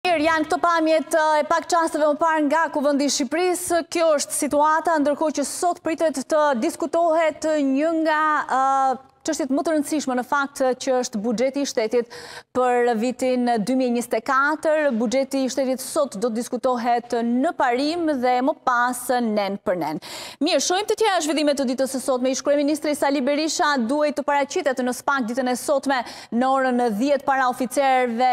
Mirë, janë këto pamjet e pak çasteve më parë nga Kuvendi i Shqipërisë. Kjo është situata, ndërkohë që sot pritet të diskutohet një nga çështjet më të rëndësishme në fakt që është buxheti i shtetit për vitin 2024. Buxheti i shtetit sot do të diskutohet në parim dhe më pas nen për nen. Mirë, shohim të tjera zhvillime të ditës së sotme. Ish-kryeministri Sali Berisha duhet të paraqitet në SPAK ditën e sotme në orën 10 para oficerëve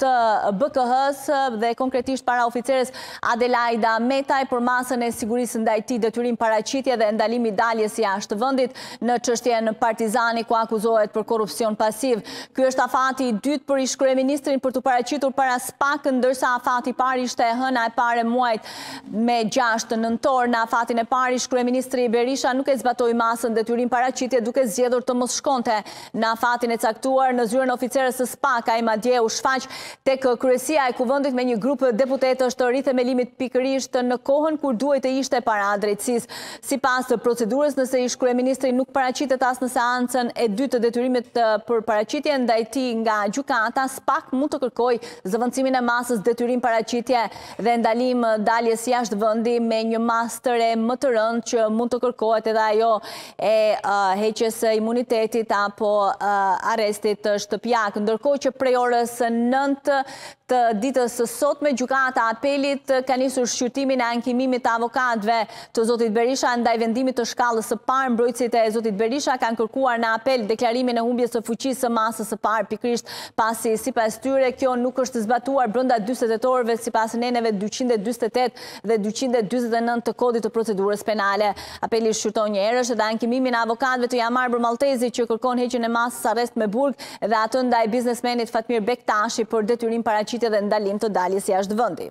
të BKH-së dhe konkretisht para oficeres Adelaida Metaj për masën e sigurisë ndaj tij detyrim paraqitje dhe ndalim i daljes jashtë vendit në çështjen Partizani ku akuzohet për korrupsion pasiv. Ky është afati i dytë për ish-kryeministrin për t'u paraqitur para SPAK ndërsa afati i parë ishte e hëna e parë e muajit më gjashtë nëntor. Në afatin e parë ish-kryeministri Berisha nuk e zbatoi masën detyrim paraqitje duke zgjedhur të mos shkonte në afatin e caktuar, në zyrën e oficeres së SPAK. Ai madje u shfaq tek kryesia e Kuvendit me një grup deputetësh të Rithemelimit pikërisht në kohën kur duhej të ishte para drejtësisë. Sipas procedurës, nëse ish-kryeministri nuk paraqitet as në seancën e dytë të detyrimit për paraqitje ndaj tij nga gjykata, SPAK mund të kërkojë zëvendësimin e masës detyrim paraqitje dhe ndalim daljes jashtë vendi me një masë të re më të rëndë që mund të kërkohet edhe ajo e heqjes së imunitetit apo arrestit shtëpiak. Ndërkohë që prej orës nëntë të ditës së sotme Gjykata e Apelit ka nisur shqyrtimin e ankimimit të avokatëve të zotit Berisha ndaj vendimit të shkallës së parë. Mbrojtësit e zotit Berisha kanë kërkuar në apel deklarimin e humbjes së fuqisë së masës së parë pikërisht pasi sipas tyre kjo nuk është zbatuar brenda 48 orëve sipas neneve 228 dhe 229 të kodit të procedurës penale. Apeli shqyrton njëherësh edhe ankimimin e avokatëve të Jamarbër Malltezit që kërkon heqjen e masës arrest me burg dhe atë ndaj biznesmenit Fatmir Bektashi për detyrim paraqitje dhe ndalim të daljes jashtë vendi.